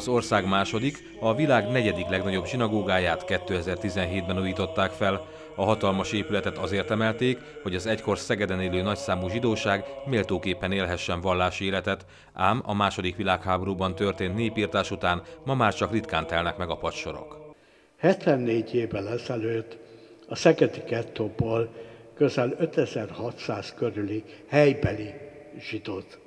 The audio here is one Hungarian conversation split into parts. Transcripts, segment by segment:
Az ország második, a világ negyedik legnagyobb zsinagógáját 2017-ben újították fel. A hatalmas épületet azért emelték, hogy az egykor Szegeden élő nagyszámú zsidóság méltóképpen élhessen vallási életet, ám a második világháborúban történt népírtás után ma már csak ritkán telnek meg a padsorok. 74 évvel ezelőtt a Szegedi gettóból közel 5600 körüli helybeli zsidót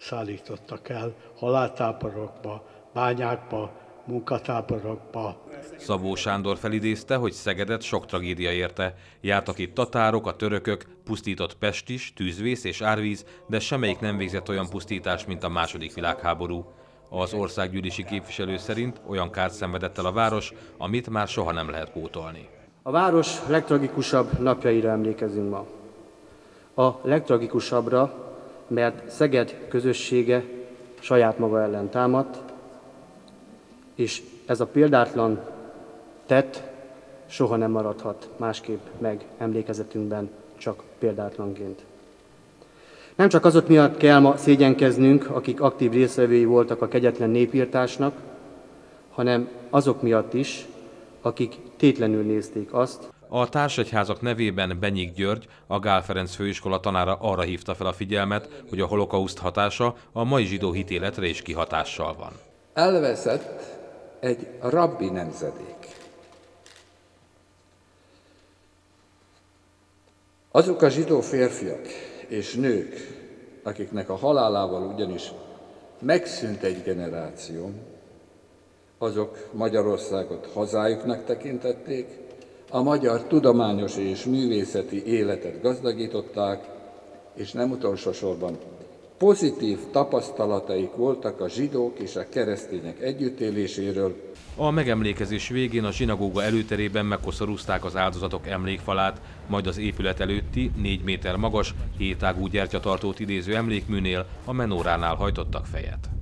szállítottak el haláltáborokba, bányákba, munkatáborokba. Szabó Sándor felidézte, hogy Szegedet sok tragédia érte. Jártak itt tatárok, a törökök, pusztított Pest is, tűzvész és árvíz, de semmelyik nem végzett olyan pusztítást, mint a második világháború. Az országgyűlési képviselő szerint olyan kárt szenvedett el a város, amit már soha nem lehet pótolni. A város legtragikusabb napjaira emlékezünk ma. A legtragikusabbra, mert Szeged közössége saját maga ellen támadt, és ez a példátlan tett soha nem maradhat másképp meg emlékezetünkben, csak példátlanként. Nem csak azok miatt kell ma szégyenkeznünk, akik aktív részvevői voltak a kegyetlen népírtásnak, hanem azok miatt is, akik tétlenül nézték azt, a társegyházak nevében Benyik György, a Gál Ferenc főiskola tanára arra hívta fel a figyelmet, hogy a holokauszt hatása a mai zsidó hitéletre is kihatással van. Elveszett egy rabbi nemzedék. Azok a zsidó férfiak és nők, akiknek a halálával ugyanis megszűnt egy generáció, azok Magyarországot hazájuknak tekintették, a magyar tudományos és művészeti életet gazdagították, és nem utolsó sorban pozitív tapasztalataik voltak a zsidók és a keresztények együttéléséről. A megemlékezés végén a zsinagóga előterében megkoszorúzták az áldozatok emlékfalát, majd az épület előtti, négy méter magas, hétágú gyertyatartót idéző emlékműnél a menóránál hajtottak fejet.